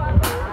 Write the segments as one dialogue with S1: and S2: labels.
S1: Bye.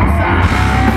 S1: outside.